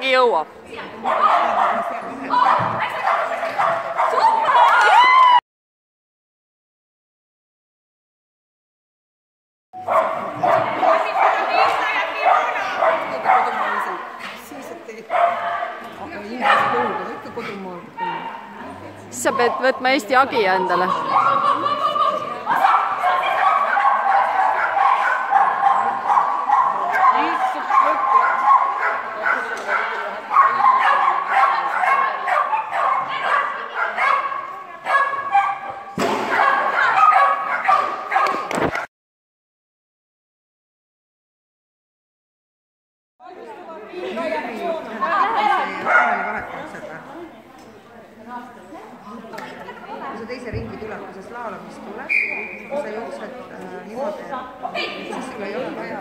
jõuab. siis sa pead võtma Eesti hagi endale kui sa teise ringi tuled, kui sa slaalomist tuled, sa jooksed äh, niimoodi, et siis sul ei ole vaja